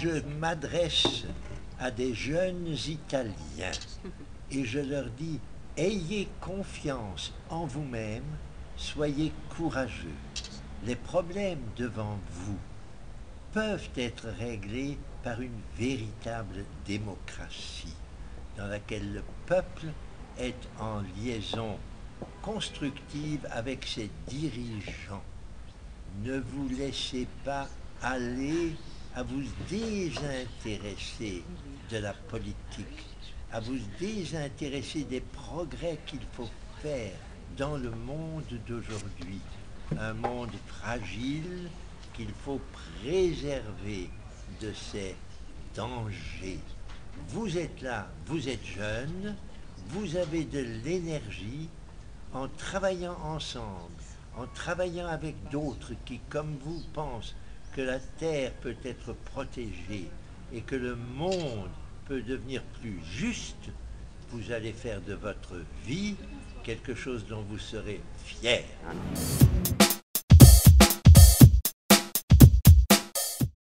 je m'adresse à des jeunes Italiens et je leur dis, ayez confiance en vous-même, soyez courageux. Les problèmes devant vous peuvent être réglés par une véritable démocratie dans laquelle le peuple est en liaison constructive avec ses dirigeants. Ne vous laissez pas aller à vous désintéresser de la politique, à vous désintéresser des progrès qu'il faut faire dans le monde d'aujourd'hui. Un monde fragile qu'il faut préserver de ses dangers. Vous êtes là, vous êtes jeune, vous avez de l'énergie en travaillant ensemble, en travaillant avec d'autres qui, comme vous, pensent que la Terre peut être protégée et que le monde peut devenir plus juste, vous allez faire de votre vie quelque chose dont vous serez fier.